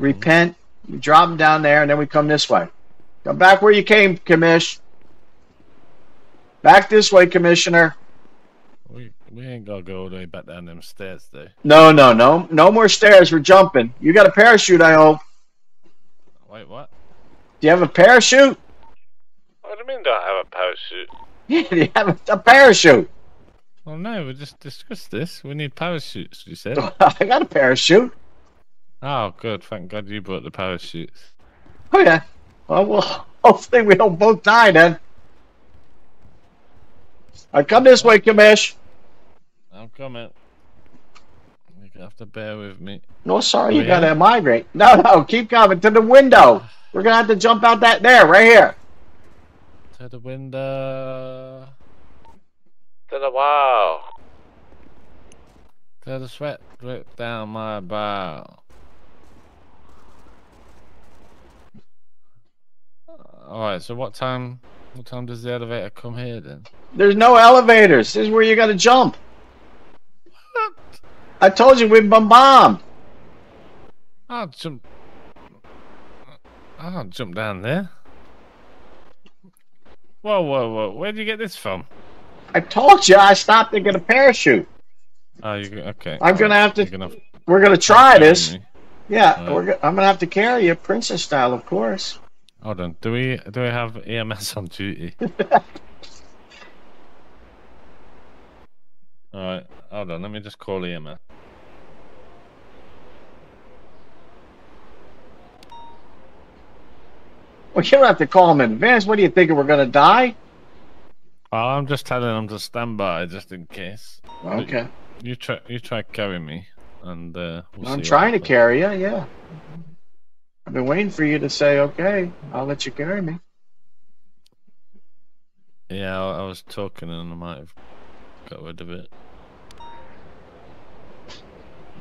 repent, you drop them down there, and then we come this way. Come back where you came, Commish. Back this way, Commissioner. We we ain't gonna go all the way back down them stairs though. No, no, no, no more stairs. We're jumping. You got a parachute, I hope. Wait, what? Do you have a parachute? What do you mean? Do I have a parachute? Yeah, do you have a, a parachute? Well, no, we just discussed this. We need parachutes. You said. I got a parachute. Oh, good. Thank God you brought the parachutes. Oh yeah. Well, well hopefully we don't both die then. I come this way, Commish. I'm coming. You have to bear with me. No, sorry, you Oh, gotta yeah? migrate. No, no, keep coming to the window. We're gonna have to jump out that there, right here. To the window. To the wall. To the sweat drip down my brow. Alright, so what time what time does the elevator come here then? There's no elevators. This is where you gotta jump. What? I told you we've been bombed. I'll jump I'll jump down there. Whoa, whoa, whoa. Where'd you get this from? I told you I stopped to get a parachute. Oh, you okay. I'm gonna have to- gonna We're gonna try this. me. Yeah, we're I'm gonna have to carry you, princess style, of course. Hold on. Do we do we have EMS on duty? Alright, hold on, let me just call EMS. Well, you don't have to call them in advance. What do you think? We're gonna die? Oh, I'm just telling them to stand by just in case. Okay. You try you try carry me and uh we'll I'm trying to carry you. Yeah. I've been waiting for you to say, "Okay, I'll let you carry me." Yeah, I, I was talking and I might have got rid of it.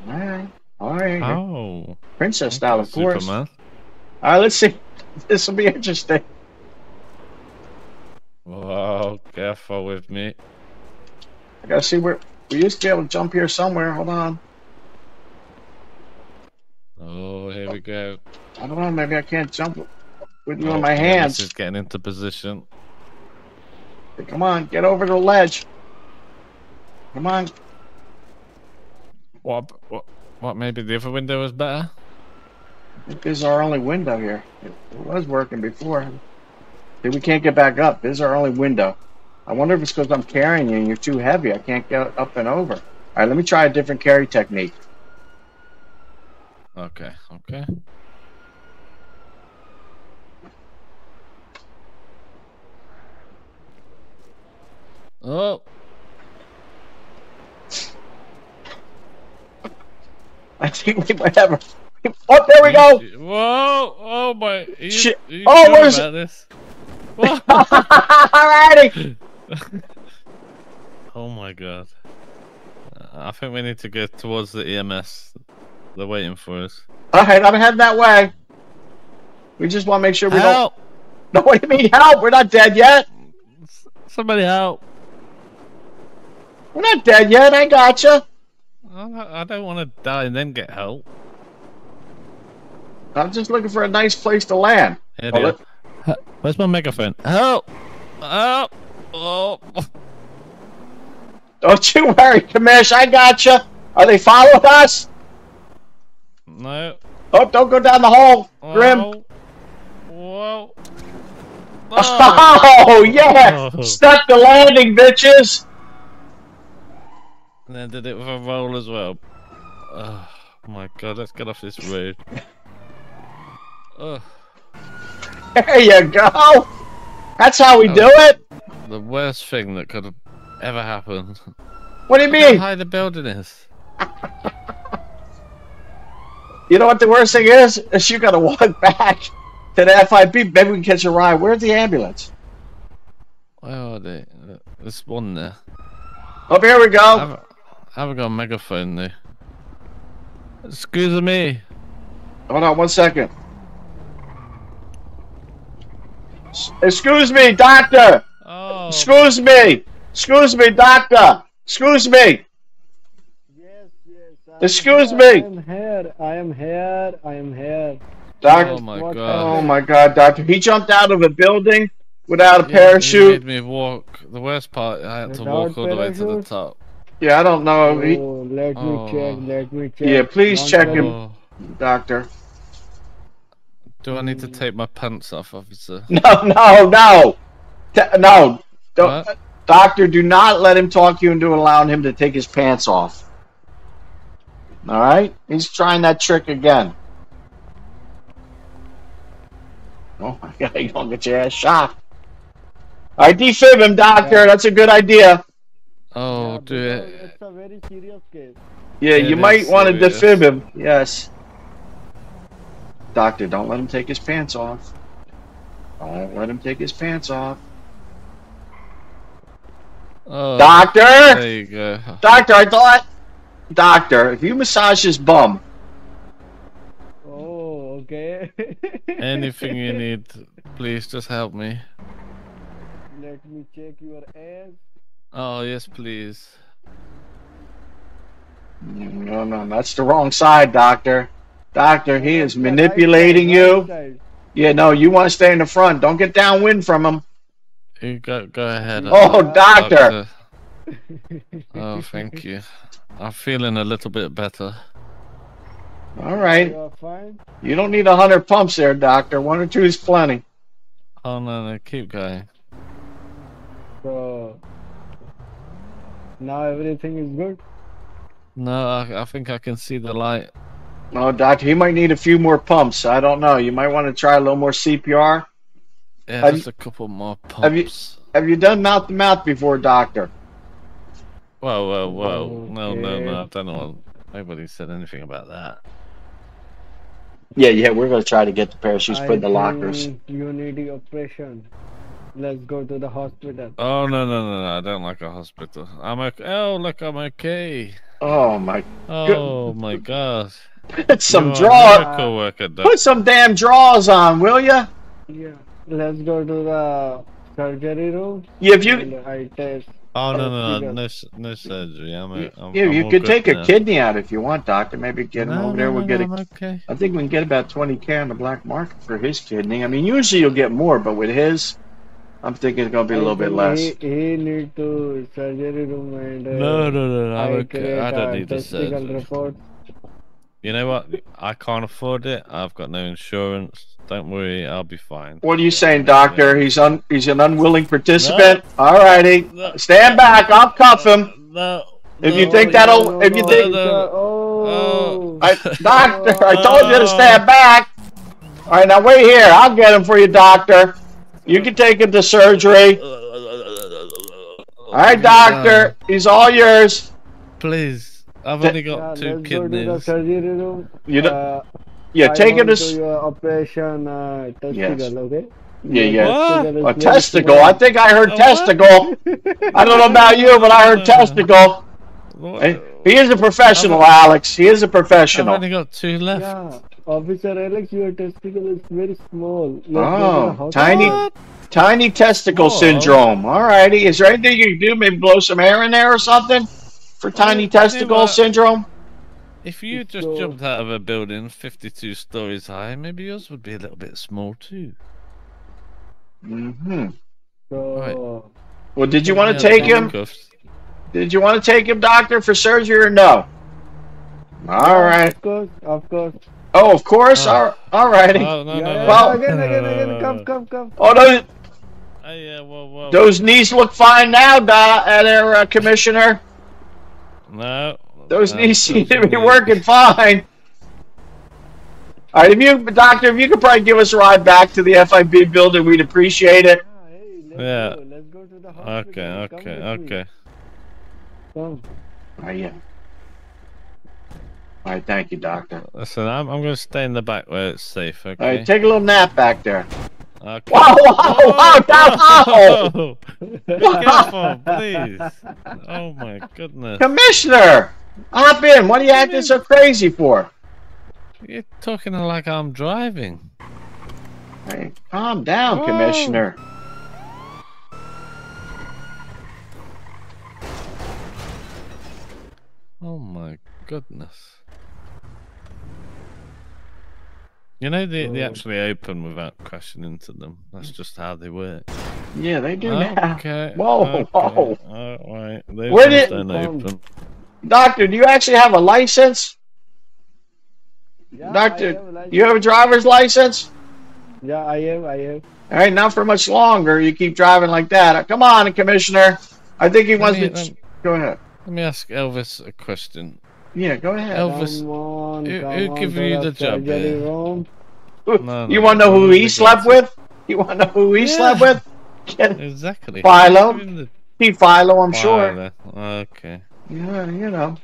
All right. All right. Oh Princess style, of course. Superman. All right. Let's see. This will be interesting. Whoa, careful with me. I gotta see where we used to be able to jump here somewhere. Hold on. Oh, here we go. I don't know. Maybe I can't jump with you Oh, in my hands. is getting into position. Come on, get over the ledge. Come on. What what what maybe the other window was better? This is our only window here. It, it was working before. See, we can't get back up. This is our only window. I wonder if it's because I'm carrying you and you're too heavy. I can't get up and over. All right, let me try a different carry technique. Okay, okay. Oh, I think we might have a. Oh, there we go. Whoa! Oh my! You, Shit. You Oh, where's- this? Alrighty. oh my god! Uh, I think we need to get towards the EMS. They're waiting for us. All right, I'm heading that way. We just want to make sure we Help! don't. No, what do you mean help? We're not dead yet. S- Somebody help! We're not dead yet. I gotcha. I don't- I don't want to die and then get help. I'm just looking for a nice place to land. Here Oh, they are. let- H- Where's my megaphone? Help! Help! Oh! Don't you worry, Commish. I gotcha. Are they following us? No. Oh, don't go down the hole, Grim. Whoa. Whoa. Oh, yeah! Oh. Stuck the landing, bitches! And then did it with a roll as well. Oh my god, let's get off this road. Oh, There you go! That's how we do it! the worst thing that could have ever happened. What do you Look how mean? high the building is. You know what the worst thing is? Is you gotta walk back to the FIB. Maybe we can catch a ride. Where's the ambulance? Where are they? There's one there. Oh, here we go. Haven't, I haven't got a megaphone though. Excuse me. Hold on one second. S- Excuse me, doctor! Oh. Excuse me! Excuse me, doctor! Excuse me! Yes, yes, Excuse I me, I am here. I am here. I am here. doctor. Oh my What- god. Oh my God, doctor! He jumped out of a building without a Yeah, He parachute. made me walk. The worst part, I had to walk all the way to the top. Yeah, I don't know, he, Oh, let me Oh. check. Let me check. Yeah, please Don't check him. Oh. doctor. Do I need to take my pants off, officer? No, no, no, T- no. Don't, What? doctor, do not let him talk you into allowing him to take his pants off. All right, he's trying that trick again. Oh my God, you gonna get your ass shot. All right, defib him, doctor. That's a good idea. Oh, Yeah, do it. Uh, it's a very serious case. Yeah, It you might want to defib him. Yes. Doctor, don't let him take his pants off. Don't let him take his pants off. Oh, Doctor! there you go. Doctor, I thought. Doctor, if you massage his bum, Oh, okay. Anything you need, please just help me. Let me check your ass. Oh, yes, please. no, no, that's the wrong side, Doctor. Doctor, he is manipulating you. Yeah, no, you want to stay in the front. Don't get downwind from him. You go, go ahead. Oh, uh, doctor. Oh, thank you. I'm feeling a little bit better. All right. You are fine. You don't need a hundred pumps there, Doctor. One or two is plenty. Oh no, no, keep going. So now everything is good. No, I, I think I can see the light. No, Doctor, he might need a few more pumps. I don't know. You might want to try a little more CPR. Yeah, Have just a couple more have you- pumps. Have you done mouth to mouth before, Doctor? Whoa, whoa, whoa! No, no, no! I Okay. don't know. Nobody said anything about that. Yeah, yeah. We're gonna try to get the parachutes put in the lockers. think You need the operation. Let's go to the hospital. Oh no, no, no, no! I don't like a hospital. I'm okay. Oh, look, I'm okay. Oh my! Oh my gosh! Put some You draw. miracle worker, Doc. Put some damn draws on, will ya? Yeah. Let's go to the surgery room. Yeah, if you I test. Oh no, no, no, no, no surgery. I'm, a, I'm yeah, I'm you could good take a kidney out if you want, Doctor. Maybe get him No, over there. We'll no, get no, a. I'm okay. I think we can get about 20k on the black market for his kidney. I mean, usually you'll get more, but with his, I'm thinking it's gonna be a little bit less. He, he need to surgery room and. Uh, No, no, no, I'm okay. create I don't a need the surgery. report. You know what? I can't afford it. I've got no insurance. Don't worry, I'll be fine. What are you saying, Doctor? He's un he's an unwilling participant. All righty, No. stand back. I'll cuff him. No. If you think that'll- No, if you no, think- Oh. I, doctor, I told you to stand back. All right, now wait here. I'll get him for you, Doctor. You can take him to surgery. All right, Doctor. He's all yours. Please. I've Th- only Yeah, got two let's go to the kidneys. surgery room. You know, Uh, yeah, I take him to. s- your operation uh, testicle, Yes. okay? Yeah, yeah. What? Testicle A testicle. I think I heard A what? testicle. I don't know about you, but I heard testicle. What? He is a professional, Alex. He is a I've professional. only got two left. Yeah, Officer Alex, your testicle is very small. Let's go to the Oh, tiny, What? tiny testicle Whoa. syndrome. All righty. Is there anything you can do? Maybe blow some air in there or something for tiny you testicle what? syndrome? If you just So- jumped out of a building 52 stories high, maybe yours would be a little bit small too. Mm-hmm. So, Well, did you want to take him? handcuffs. Did you want to take him, doctor, for surgery or no? All right. Of course, of course. Oh, of course. Oh. All, all righty. Oh, no, no, yeah, no. Well- again, again, No, no, again. Come, come, come. Oh, those Oh, yeah, whoa, whoa. those knees look fine now, da, uh, there, uh, Commissioner. No. Those no, knees seem to be are- working fine. All right, if you, doctor, if you could probably give us a ride back to the FIB building, we'd appreciate it. Ah, hey, let's Yeah. go. Let's go to the hospital. Okay, okay, okay. Come. Oh, yeah. All right, thank you, doctor. Listen, I'm, I'm going to stay in the back where it's safe, okay? All right, take a little nap back there. okay. Whoa, whoa, whoa, whoa, whoa. Be careful, please. Oh my goodness. Commissioner, hop in. What are you acting so crazy for? You're talking like I'm driving. Hey, calm down, Whoa. Commissioner. Oh my goodness. You know, they, they Oh. actually open without crashing into them. That's just how they work. Yeah, they do now. Okay. Whoa, okay. whoa. Alright. Those Where did- don't Um, open. Doctor, do you actually have a license? Yeah, Doctor, have, like- you have a driver's license? Yeah, I have, I have. All right, not for much longer. You keep driving like that. Come on, Commissioner. I think he Let wants me, to. let, Go ahead. let me ask Elvis a question. Yeah, go ahead. Elvis, Come on, who- who on, give you the job surgery. No, you no, want to know who he slept with? You want to know who he Yeah. slept with? Exactly. Philo? Who's the Pete Philo, I'm sure. Okay. Yeah, you know.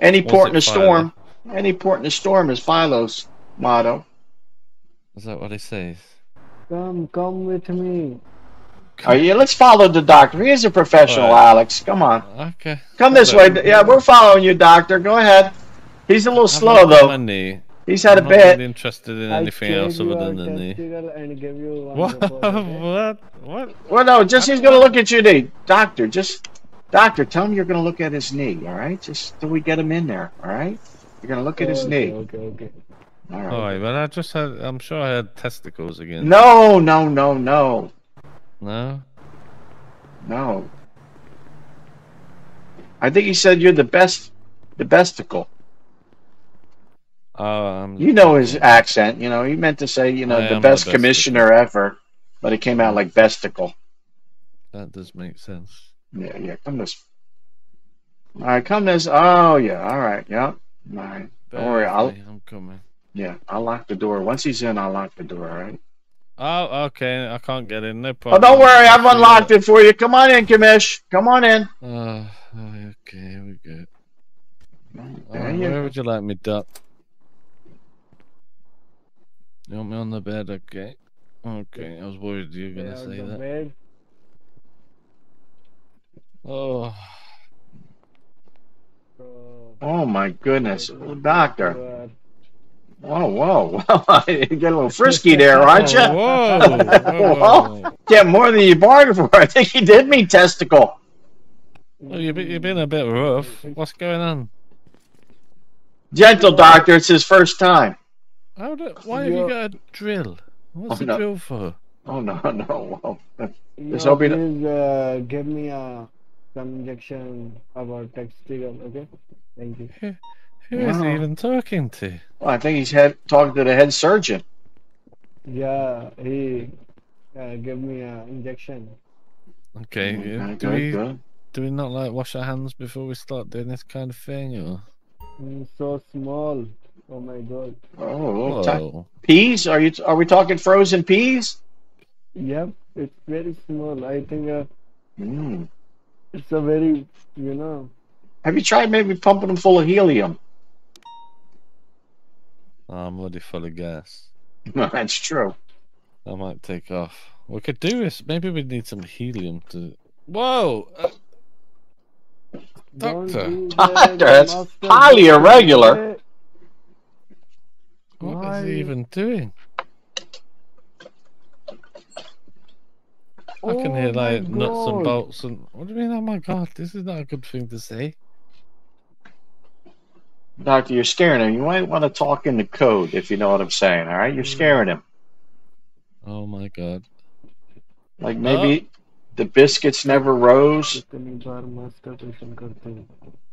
Any Was port in it a storm. Any port in a storm is Philo's motto. Is that what he says? Come, come with me. Oh, yeah, let's follow the doctor. He is a professional, All right. Alex. Come on. Okay. Come this way. Yeah, we're following you, doctor. Go ahead. He's a little I've slow, not got though. My knee. He's had I'm a not bit. really interested in anything else other than the knee. testicle and give you What? what? What? Well, no, just he's going to look at your knee. Doctor, just, doctor, tell him you're going to look at his knee, all right? Just till we get him in there, all right? You're going to look at his okay, knee. Okay, okay. All right. Alright, but I just had. I'm sure I had testicles again. No, no, no, no, No? no. I think he said you're the best, the besticle. Oh, I'm. You know his accent. You know he meant to say, you know, the am the best besticle. commissioner ever, but it came out like besticle. That does make sense. Yeah, yeah. Come this. All right, come this. Oh yeah. All right. Yep. All right. Don't worry. I'll. I'm coming. Yeah, I'll lock the door. Once he's in, I'll lock the door. All right. Oh, okay. I can't get in. No problem. Oh, don't worry. I've unlocked it for you. Come on in, Commish. Come on in. Oh, okay. Here we go. There Alright, you where go. would you like me, Duck? You want me on the bed? Okay. Okay, I was worried you were gonna out say that. bed. Oh, Oh, oh my goodness, you doctor. Are- Whoa, whoa, whoa! you get a little frisky there, aren't you? Whoa, Whoa. whoa. Get more than you bargained for. I think he did mean testicle. Well, you've been, a bit rough. What's going on? Gentle doctor, it's his first time. How do, why have you got a drill? What's Oh, the no. drill for? Oh no, no. Whoa. You Just hope he- please uh, give me a some injection about testicle, okay? Thank you. Who is he Wow. even talking to? Well, I think he's head talking to the head surgeon. Yeah, he uh, give me an injection. Okay, Okay, uh, do we good. do we not like wash our hands before we start doing this kind of thing, or? Mm, so small. Oh my god. Oh, a little ti- Whoa. peas? Are you? Are we talking frozen peas? Yep, it's very small. I think uh, Mm. it's a very, you know, Have you tried maybe pumping them full of helium? I'm already full of gas. That's true. I might take off. We could do this. Maybe we need some helium to. Whoa! Uh, Doctor. do Doctor, that, that's highly irregular. Okay. what is Why? he even doing? I can Oh hear my like nuts and bolts and. What do you mean? Oh my god! This is not a good thing to say. Doctor, you're scaring him. You might want to talk in the code if you know what I'm saying. All right, you're hmm. scaring him. Oh my god. Like maybe oh. the biscuits never rose.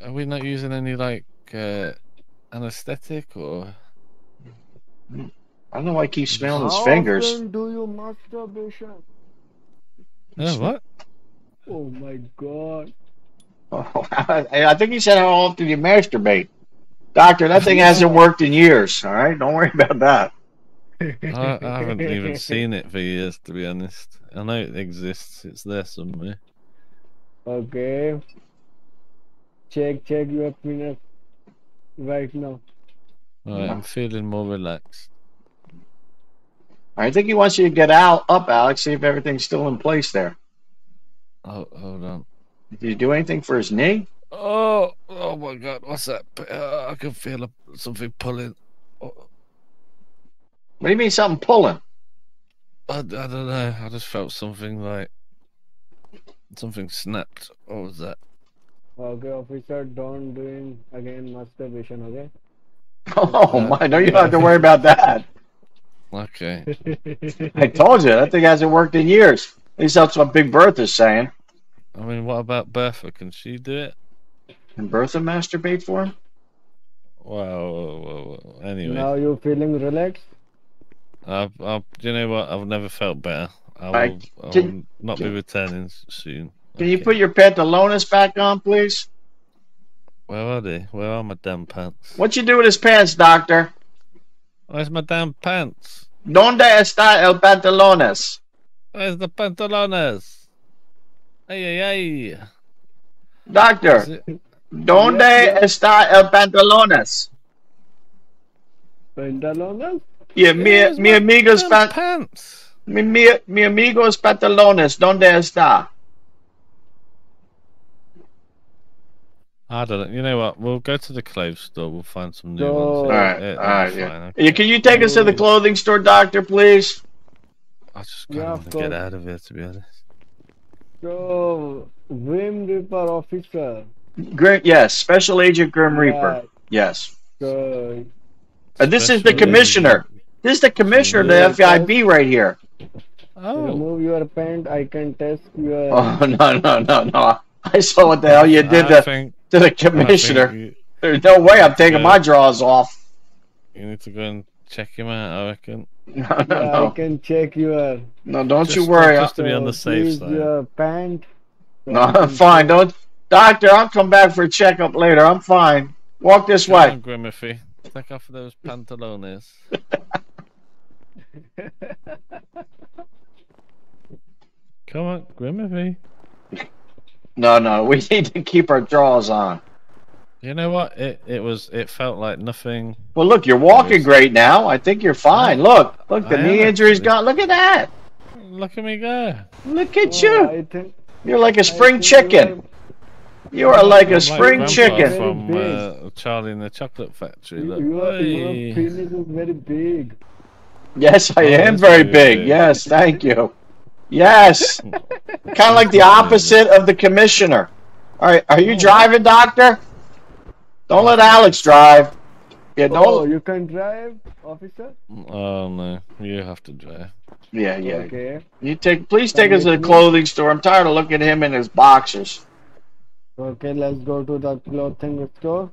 Are we not using any like uh, anesthetic or? I don't know why I keep smelling his fingers. Often do you masturbation? What? Oh my god. I think he said how often you masturbate. Doctor, that thing hasn't worked in years. All right, don't worry about that. I, I haven't even seen it for years, to be honest. I know it exists. It's there somewhere. Okay. Check, check your penis right now. Alright, Yeah. I'm feeling more relaxed. I think he wants you to get out, up, Alex. See if everything's still in place there. Oh, hold on. Did you do anything for his knee? Oh, oh my god, what's that? Uh, I can feel a, something pulling. Oh, What do you mean something pulling? I, I don't know. I just felt something like something snapped. What was that? Okay, officer, don't doing again masturbation, okay? Oh my! No, you don't have to worry about that. Okay. I told you that thing hasn't worked in years. At least that's what Big Bertha's saying. I mean, what about Bertha? Can she do it? Can Bertha masturbate for him? Well, well, well, well, anyway, Now you're feeling relaxed? I've, I've, you know what? I've never felt better. I will, Right. I will Can- not be returning soon. Can you put your pantalones back on, please? Where are they? Where are my damn pants? What you do with his pants, doctor? Where's my damn pants? ¿Dónde está el pantalones? Where's the pantalones? Ay, ay, ay. Doctor, it- ¿dónde está el pantalones? Pantalones? Yeah, mi, Where's mi my amigos damn pan, pants. mi, mi, mi amigos pantalones, ¿dónde está? I don't know. You know what? We'll go to the clothes store. We'll find some new So- ones. All right, It- all right, yeah. okay. Can you take us to the clothing store, doctor, please? I just Yeah, kind of of get out of here, to be honest. So, Grim Reaper officer. Grim, yes, Special Agent Grim Yeah, Reaper. Yes. So, Uh, this is the Special commissioner. This is the commissioner of the Yeah. FIB right here. Oh, remove your pant. I can test your. Oh no no no no! I saw what the hell you did to, think, to the commissioner. you, There's no way I'm taking Yeah. my drawers off. you need to go and check him out. I reckon. No yeah, no I can check your. no! Don't you Just- worry. just to be on the safe please side. Your pant. No, I I'm fine. Don't, doctor. I'll come back for a checkup later. I'm fine. Walk this Come way. on, Grimothy. Take off those pantalones. Come on, Grimothy. No no, we need to keep our drawers on. You know what? It it was. It felt like nothing. Well, look, you're walking Yes. great now. I think you're fine. Look, look, the I knee injury's gone. Look at that. Look at me go. Look at Oh, you. Think. You're like a spring think chicken. You are like a I'm spring Grandpa chicken. from uh, Charlie in the Chocolate Factory. You, Look. you are, your penis is very big. Yes, I Oh, am very very big. big. Yes, thank you. Yes, kind of like the opposite of the commissioner. All right, are you Oh. driving, doctor? Don't let Alex drive. Yeah, Oh, don't. you can drive, officer? Oh no, you have to drive. Yeah, yeah. Okay. You take. Please take us to the Come with me. clothing store. I'm tired of looking at him in his boxers. Okay, let's go to the clothing store.